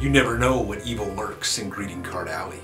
You never know what evil lurks in Greeting Card Alley.